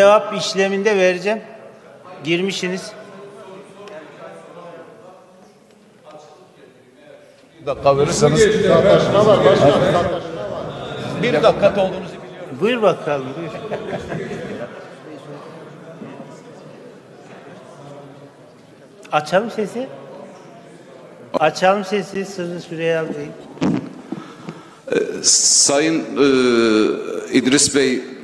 Cevap işleminde vereceğim. Girmişsiniz. Bir dakika verirseniz. Bir dakika olduğunuzu biliyorum. Buyur bakalım. Buyur. Açalım sesi. Açalım sesi Sırrı Süreyya Bey. Sayın e, İdris Bey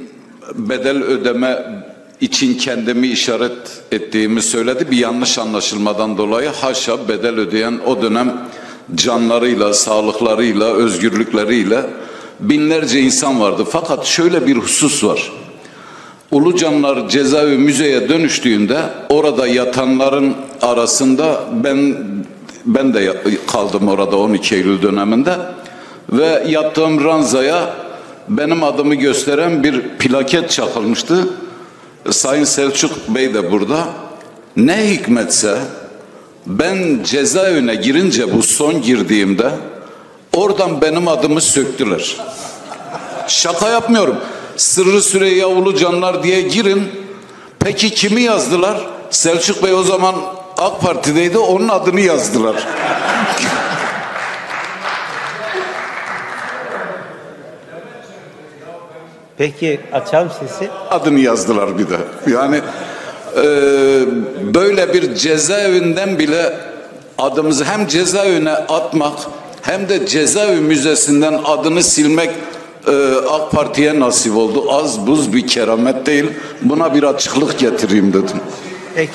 bedel ödeme için kendimi işaret ettiğimi söyledi. Bir yanlış anlaşılmadan dolayı haşa bedel ödeyen o dönem canlarıyla, sağlıklarıyla, özgürlükleriyle binlerce insan vardı. Fakat şöyle bir husus var. Ulucanlar cezaevi müzeye dönüştüğünde orada yatanların arasında ben ben de kaldım orada 12 Eylül döneminde ve yattığım ranzaya benim adımı gösteren bir plaket çakılmıştı. Sayın Selçuk Bey de burada. Ne hikmetse ben cezaevine girince bu son girdiğimde oradan benim adımı söktüler. Şaka yapmıyorum. Sırrı Süreyya Ulucanlar diye girin. Peki kimi yazdılar? Selçuk Bey o zaman AK Parti'deydi. Onun adını yazdılar. Peki açalım sesi. adını yazdılar bir de. Yani e, böyle bir cezaevinden bile adımızı hem cezaevine atmak hem de cezaevi müzesinden adını silmek e, AK Parti'ye nasip oldu. Az buz bir keramet değil. Buna bir açıklık getireyim dedim. Peki.